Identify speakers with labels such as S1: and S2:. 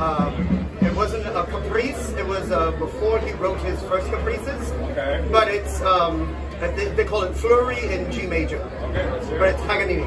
S1: Um, it wasn't a caprice. It was uh, before he wrote his first caprices.
S2: Okay.
S1: But it's um, they, they, call it flurry in G major.
S2: Okay.
S1: But it's Paganini.